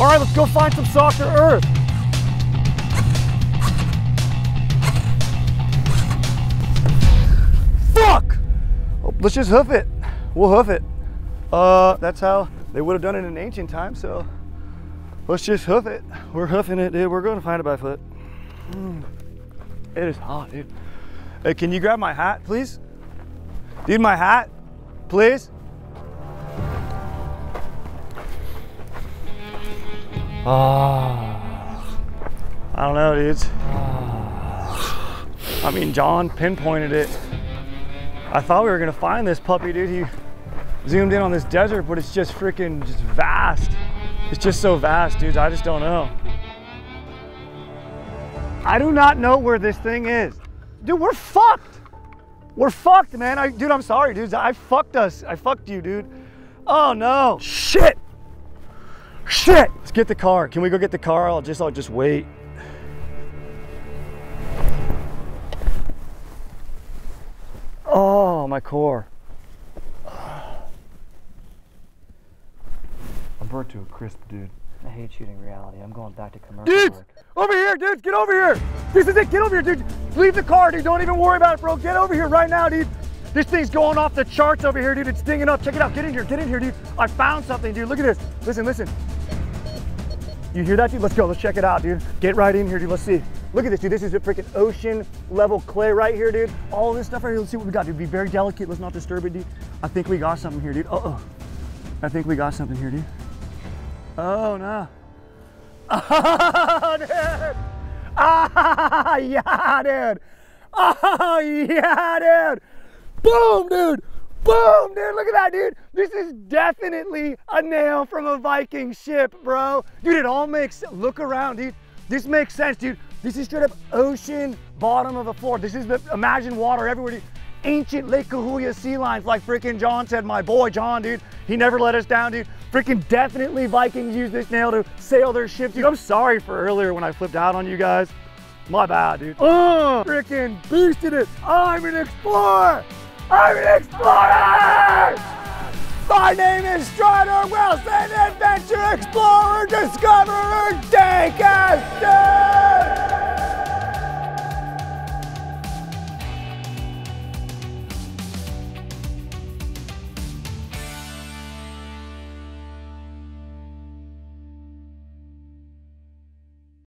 All right, let's go find some softer earth. Fuck! Oh, let's just hoof it. We'll hoof it. Uh, that's how they would have done it in ancient times, so let's just hoof it. We're hoofing it, dude. We're going to find it by foot. Mm. It is hot, dude. Hey, can you grab my hat, please? Dude, my hat, please? Ah, I don't know, dudes. I mean, John pinpointed it. I thought we were gonna find this puppy, dude. He zoomed in on this desert, but it's just freaking just vast. It's just so vast, dudes. I just don't know. I do not know where this thing is. Dude, we're fucked. We're fucked, man. I, dude, I'm sorry, dudes. I fucked us. I fucked you, dude. Oh no. Shit. Shit! Let's get the car. Can we go get the car? I'll just I'll just wait. Oh, my core. I'm burnt to a crisp, dude. I hate shooting reality. I'm going back to commercial Dudes! work. Over here, dudes! Get over here! This is it! Get over here, dude! Leave the car, dude! Don't even worry about it, bro! Get over here right now, dude! This thing's going off the charts over here, dude. It's stinging up. Check it out. Get in here. Get in here, dude. I found something, dude. Look at this. Listen, listen. You hear that, dude? Let's go. Let's check it out, dude. Get right in here, dude. Let's see. Look at this, dude. This is a freaking ocean level clay right here, dude. All this stuff right here. Let's see what we got, dude. Be very delicate. Let's not disturb it, dude. I think we got something here, dude. Uh oh. I think we got something here, dude. Oh, no. Oh, dude. Ah, yeah, dude. Oh, yeah, dude. Boom, dude. Boom, dude. Look at that, dude. This is definitely a nail from a Viking ship, bro. Dude, it all makes, look around, dude. This makes sense, dude. This is straight up ocean bottom of a floor. This is the, imagine water everywhere, dude. Ancient Lake Cahuilla sea lines, like freaking John said, my boy John, dude. He never let us down, dude. Freaking definitely Vikings use this nail to sail their ships, dude. I'm sorry for earlier when I flipped out on you guys. My bad, dude. Uh. Oh, freaking boosted it. I'm an explorer. I'm an explorer. My name is Strider Wilson, Adventure Explorer, Discoverer, Daycaster.